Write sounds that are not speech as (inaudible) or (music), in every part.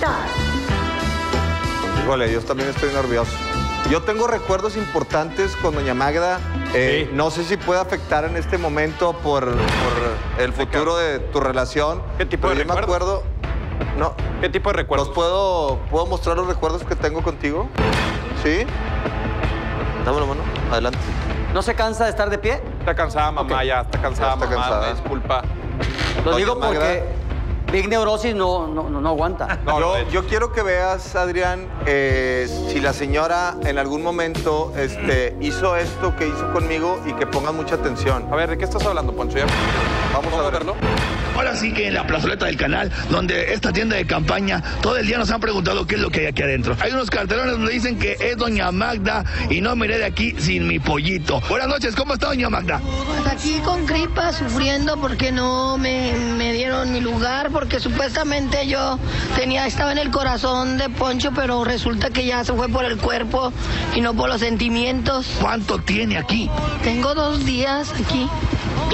carnita. Híjole, yo también estoy nervioso. Yo tengo recuerdos importantes con Doña Magda. Eh, Sí. No sé si puede afectar en este momento por, por el futuro de tu relación. ¿Qué tipo pero de yo me recuerdos? acuerdo. No. ¿Qué tipo de recuerdos? ¿Los puedo, puedo mostrar los recuerdos que tengo contigo? ¿Sí? Dame la mano. Adelante. ¿No se cansa de estar de pie? Está cansada mamá ya, está cansada Ya está mamá, cansada. disculpa. Lo Doña digo Magda. Big Neurosis no, no, no, aguanta. (laughs) No, yo, quiero que veas, Adrián, eh, si la señora en algún momento este, hizo esto que hizo conmigo y que pongan mucha atención. A ver, ¿de qué estás hablando, Poncho? ¿Ya? Vamos a ¿Puedo verlo. verlo? Ahora sí que en la plazoleta del canal, donde esta tienda de campaña, todo el día nos han preguntado qué es lo que hay aquí adentro. Hay unos cartelones donde dicen que es Doña Magda y no me iré de aquí sin mi pollito. Buenas noches, ¿cómo está Doña Magda? Aquí con gripa, sufriendo porque no me, me dieron mi lugar, porque supuestamente yo tenía, estaba en el corazón de Poncho, pero resulta que ya se fue por el cuerpo y no por los sentimientos. ¿Cuánto tiene aquí? Tengo dos días aquí,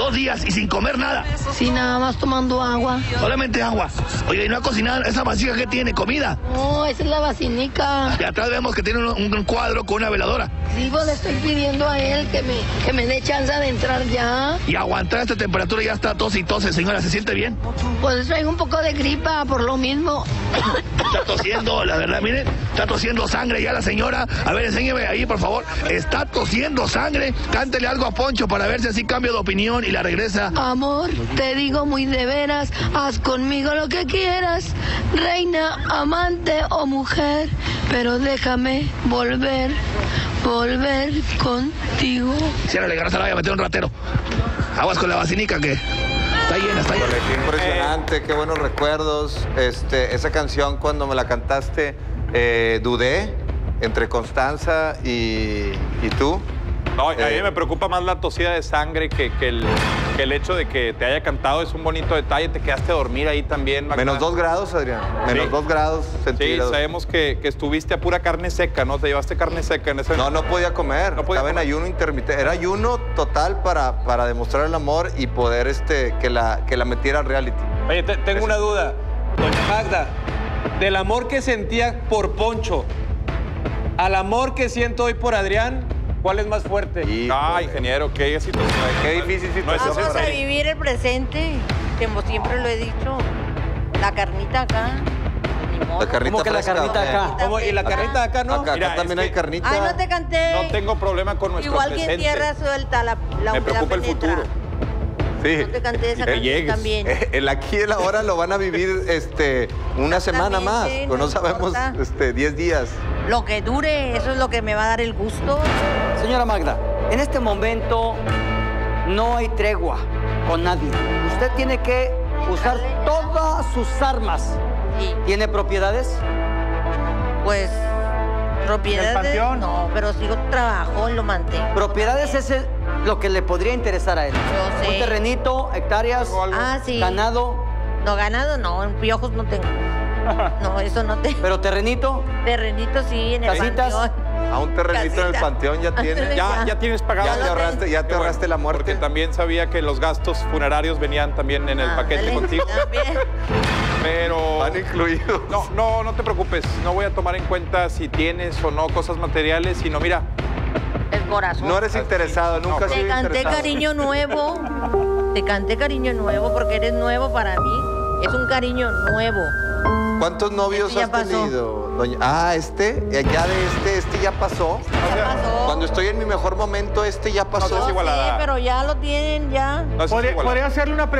Dos días y sin comer nada. sí, nada más tomando agua. Solamente agua. Oye, ¿y no ha cocinado esa vasija que tiene? ¿Comida? No, esa es la vacinica. Y atrás vemos que tiene un, un cuadro con una veladora. Digo, le estoy pidiendo a él que me, que me dé chance de entrar ya. Y aguantar esta temperatura ya está tos y tose, señora. ¿Se siente bien? Pues traigo un poco de gripa por lo mismo. Está tosiendo, la verdad, miren, está tosiendo sangre ya la señora. A ver, enséñeme ahí, por favor. Está tosiendo sangre. Cántele algo a Poncho para ver si así cambia de opinión y la regresa. Amor, te digo muy de veras, haz conmigo lo que quieras, reina, amante o mujer, pero déjame volver, volver contigo. Ciérrale, que no se la vaya a meter un ratero. Aguas con la vacinica que está llena, está llena. qué impresionante, qué buenos recuerdos. Este, esa canción cuando me la cantaste, eh, dudé entre Constanza y, y tú. No, a mí Eh. me preocupa más la tosida de sangre que, que el, que el hecho de que te haya cantado. Es un bonito detalle. Te quedaste a dormir ahí también. Magda. Menos dos grados, Adrián. Menos Sí. dos grados Sí, centígrados. sabemos que, que estuviste a pura carne seca, ¿no? Te llevaste carne seca en ese... No, no podía comer. No podía Estaba en ayuno intermitente. Era ayuno total para, para demostrar el amor y poder este, que, la, que la metiera al reality. Oye, te- tengo una duda. Doña Magda, del amor que sentía por Poncho al amor que siento hoy por Adrián, ¿cuál es más fuerte? Ah, ingeniero, qué situación. Qué difícil situación. Vamos a vivir el presente, como siempre lo he dicho. La carnita acá. La carnita ¿Cómo que la fresca, carnita ¿o qué? acá? ¿Cómo? ¿Y la carnita de acá no? Acá, acá Mira, también es hay carnita. Ay, no te canté. No tengo problema con nuestro Igual que en presente. tierra suelta, la, la Me humedad preocupa el penetra. futuro. Sí. No te canté esa Que canción llegues. también. Eh, El aquí y el ahora lo van a vivir este, una semana más. Pues no sabemos este, 10 días. Lo que dure, eso es lo que me va a dar el gusto. Señora Magda, en este momento no hay tregua con nadie. Usted tiene que usar todas sus armas. Sí, ¿Tiene propiedades? pues propiedades. No, pero sigo trabajo y lo mantengo. Propiedades es el- lo que le podría interesar a él. Yo sé. Un terrenito, hectáreas. Ah, sí. ganado, No ganado, no, en piojos no tengo. (laughs) No, eso no tengo. pero terrenito. Terrenito sí, en el Casitas. panteón. A un terrenito en el panteón ya tienes. Ya, ya tienes pagado. Ya te ahorraste, ya te ahorraste la muerte. Porque también sabía que los gastos funerarios venían también en el Ah, paquete dale, contigo. también. Pero. Van incluidos. No, no, no te preocupes. No voy a tomar en cuenta si tienes o no cosas materiales, sino mira, El corazón. No eres interesado, nunca has Te canté interesado. cariño (laughs) nuevo. Te canté cariño nuevo porque eres nuevo para mí. Es un cariño nuevo. ¿Cuántos novios Este has pasó. tenido? doña? Ah, este, eh, ya de este, este ya pasó. Ya pasó. Cuando estoy en mi mejor momento, este ya pasó. No, sé, pero ya lo tienen ya. no ¿Podría, podría hacerle una pregunta?